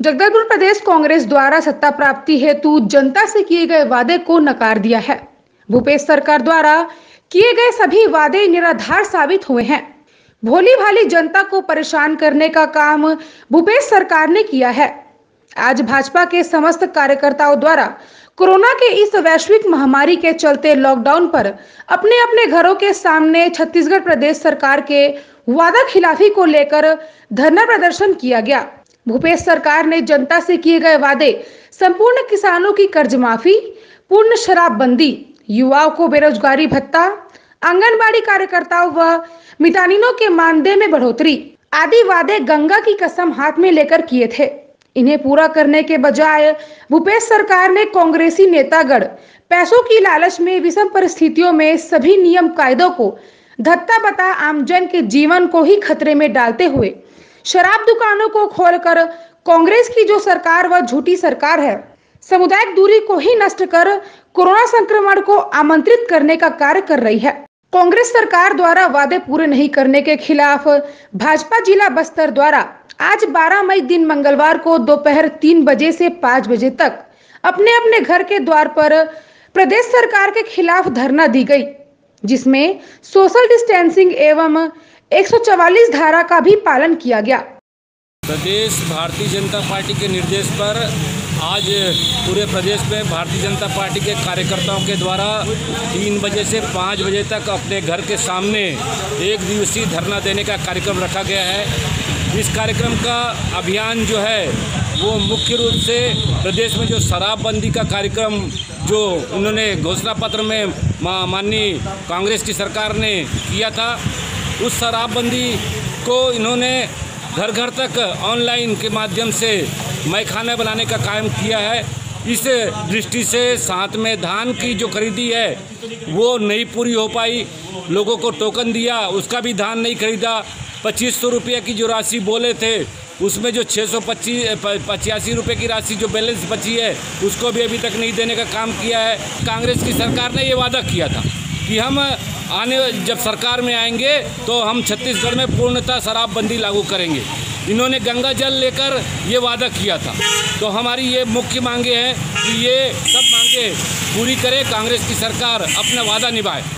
जगदलपुर प्रदेश कांग्रेस द्वारा सत्ता प्राप्ति हेतु जनता से किए गए वादे को नकार दिया है। भूपेश सरकार द्वारा किए गए सभी वादे निराधार साबित हुए हैं। भोली भाली जनता को परेशान करने का काम भूपेश सरकार ने किया है। आज भाजपा के समस्त कार्यकर्ताओं द्वारा कोरोना के इस वैश्विक महामारी के चलते लॉकडाउन पर अपने अपने घरों के सामने छत्तीसगढ़ प्रदेश सरकार के वादा खिलाफी को लेकर धरना प्रदर्शन किया गया। भूपेश सरकार ने जनता से किए गए वादे, संपूर्ण किसानों की कर्ज माफ़ी पूर्ण शराबबंदी, युवाओं को बेरोजगारी भत्ता, आंगनबाड़ी कार्यकर्ताओं व मितानिनों के मानदेय में बढ़ोतरी आदि वादे गंगा की कसम हाथ में लेकर किए थे। इन्हें पूरा करने के बजाय भूपेश सरकार ने कांग्रेसी नेतागढ़ पैसों की लालच में विषम परिस्थितियों में सभी नियम कायदों को धत्ता बता आमजन के जीवन को ही खतरे में डालते हुए शराब दुकानों को खोलकर कांग्रेस की जो सरकार व झूठी सरकार है, सामुदायिक दूरी को ही नष्ट कर कोरोना संक्रमण को आमंत्रित करने का कार्य कर रही है। कांग्रेस सरकार द्वारा वादे पूरे नहीं करने के खिलाफ भाजपा जिला बस्तर द्वारा आज 12 मई दिन मंगलवार को दोपहर तीन बजे से पाँच बजे तक अपने अपने घर के द्वार पर प्रदेश सरकार के खिलाफ धरना दी गई, जिसमें सोशल डिस्टेंसिंग एवं 144 धारा का भी पालन किया गया। प्रदेश भारतीय जनता पार्टी के निर्देश पर आज पूरे प्रदेश में भारतीय जनता पार्टी के कार्यकर्ताओं के द्वारा तीन बजे से पाँच बजे तक अपने घर के सामने एक दिवसीय धरना देने का कार्यक्रम रखा गया है। इस कार्यक्रम का अभियान जो है, वो मुख्य रूप से प्रदेश में जो शराबबंदी का कार्यक्रम जो उन्होंने घोषणा पत्र में, माननीय कांग्रेस की सरकार ने किया था उस शराबबंदी को इन्होंने घर घर तक ऑनलाइन के माध्यम से मैखाना बनाने का काम किया है। इस दृष्टि से साथ में धान की जो खरीदी है, वो नहीं पूरी हो पाई। लोगों को टोकन दिया, उसका भी धान नहीं खरीदा। पच्चीस सौ रुपये की जो राशि बोले थे, उसमें जो छः सौ पच्चीस पचासी रुपये की राशि जो बैलेंस बची है, उसको भी अभी तक नहीं देने का काम किया है। कांग्रेस की सरकार ने ये वादा किया था कि हम आने जब सरकार में आएँगे तो हम छत्तीसगढ़ में पूर्णतः शराबबंदी लागू करेंगे। इन्होंने गंगा जल लेकर ये वादा किया था। तो हमारी ये मुख्य मांगे हैं कि ये सब मांगे पूरी करे, कांग्रेस की सरकार अपना वादा निभाए।